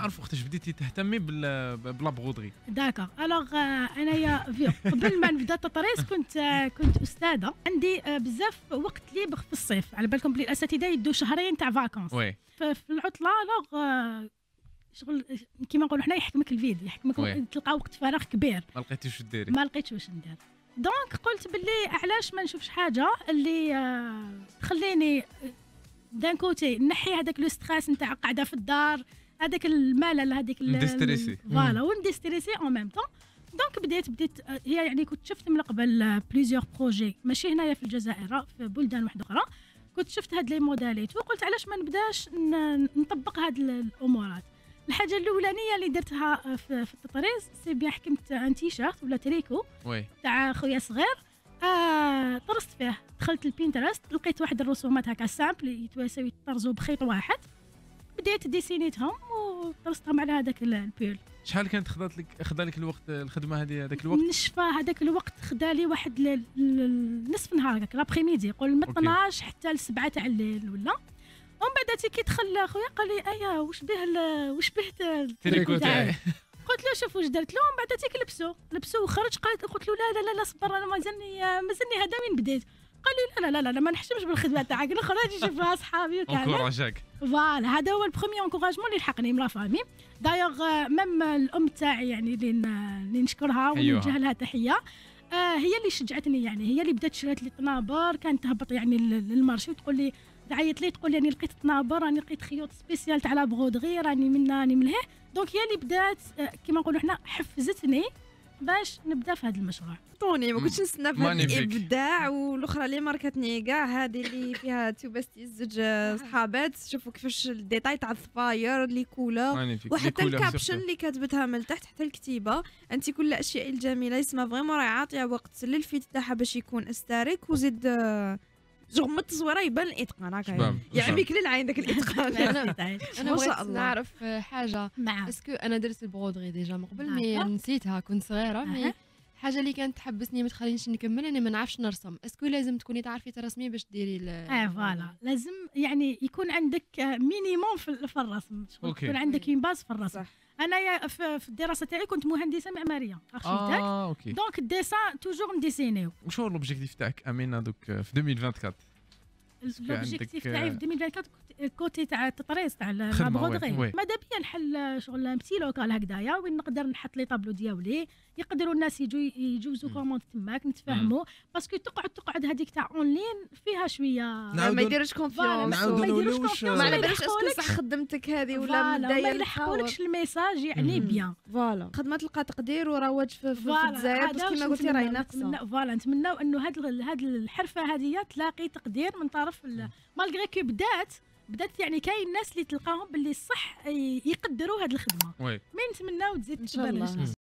نعرف وقتاش بديتي تهتمي ب la broderie d'accord alors أنايا في- قبل ما نبدأ التطريز كنت آه، كنت أستاذة. عندي آه، بزاف وقت libre في الصيف. على بالكم بلي الأساتذة يدوا شهرين تاع vacances. Oui. في العطلة alors آه، شغل كيما نقولوا حنا يحكمك le vide يحكمك. تلقى وقت فراغ كبير. ما لقيتيش واش ديري. ما لقيتش واش ندير. donc قلت باللي علاش ما نشوفش حاجة اللي آه، تخليني d'un côté نحي هذاك le stress نتاع قاعدة في الدار هذاك الملل هذيك نديستريسي. voilà ونديستريسي en même temps donc بديت بديت آه، هي يعني كنت شفت من قبل plusieurs projets ماشي هنايا في الجزائر في بلدان واحدة أخرى. كنت شفت هاد les modalités وقلت علاش ما نبداش نطبق هاد ال- الأمورات. الحاجة الأولانية اللي درتها آه، في, في التطريز c'est bien حكمت un t-shirt ولا tricot oui. تاع خويا صغير. آه طرزت فيه. دخلت ال Pinterest لقيت واحد الرسومات هكا simple يتساوي يطرزوا بخيط واحد. بديت ديسينيتهم وطرزتهم على هذاك ال- البيول pull شحال كانت خدات لك خدا لك الوقت الخدمة هذه هذاك الوقت؟ نشفى هذاك الوقت خدا لي واحد ل- ل- نصف نهار هكاك l'après قول من OK. 12 حتى ل 7 تاع الليل ولا. ومن بعد كي دخل خويا قال لي أيا واش به ال- واش به تريكو تاعي. قلت له شوف واش درت له. ومن بعد تيك لبسو لبسو وخرج قالت قلت له لا لا لا, لا صبر أنا مازالني مازالني هذا من بديت قال لي لا لا لا, لا ما نحشمش بالخدمة تاعك. نخرج نشوفها صحابي وكذا. voilà هذا هو ال premier encouragement اللي لحقني من la famille d'ailleurs même الأم تاعي يعني اللي نشكرها أيوة. ونوجه لها تحية. آه هي اللي شجعتني يعني. هي اللي بدات شرات لي طنابر كانت تهبط يعني لل- لل marché وتقول لي تعيط لي تقول لي راني لقيت طنابر راني لقيت خيوط spécial تاع la broderie راني من راني من donc هي اللي بدات آه كيما نقولوا حنا حفزتني باش نبدا في هذا المشروع. طوني ما كنتش نستنى في هذا magnifique. الإبداع والأخرى اللي ماركتني كاع هذه اللي فيها two besties زوج صحابات. شوفوا كيفاش الديتاي تاع الصفاير les couleurs. magnifique. وحتى ال caption اللي كاتبتها من تحت حتى الكتيبة. انت كل الأشياء الجميلة اسمها vraiment راهي عاطيه وقت للفيت تاعها باش يكون استارك وزيد آه، جوغ من التصويره يبان الإتقان هكا يعميك للعين داك الإتقان. أنا ما أنا شاء بغيت الله. نعرف آه، حاجة. نعم. est-ce que أنا درت ال broderie déjà من قبل؟ mais d'accord. نسيتها كنت صغيرة. mais. الحاجة اللي كانت تحبسني ما تخلينيش نكمل اني ما نعرفش نرسم. est-ce que لازم تكوني تعرفي ترسمي باش ديري ال- آه voilà. لازم يعني يكون عندك minimum في في الرسم. يكون عندك une base في الرسم. صح. أنا في الدراسة تاعي كنت مهندسة معمارية architecte آه OK. donc ال dessin toujours نديسينيو وش هو l'objectif تاعك؟ أمينة دوك في 2024 l'objectif تاعي في 2024 كنت- côté تاع التطريز تاع la broderie. ماذا بيا نحل شغل petit local هكذايا وين نقدر نحط les tableaux دياولي يقدروا الناس يجوا يجوزوا مم. commande تماك نتفاهموا parce que تقعد تقعد هذيك تاع اونلاين فيها شوية. ما يديروش confiance ما يديروش آه، ما على ما باليش est-ce que. صح خدمتك هذه ولا مدايه ما. يلحقولكش ال message يعني. bien voilà خدمة تلقى تقدير ورواج في, في, الجزائر بس كيما قلتي راهي. ناقصة نتمناو- voilà نتمناو إنه هاد ال- هاد الحرفة هذه تلاقي تقدير من طرف ال- malgré كي بدات بدات يعني كاين ناس اللي تلقاهم باللي صح يقدروا هاد الخدمة. oui. mais نتمناو تزيد إن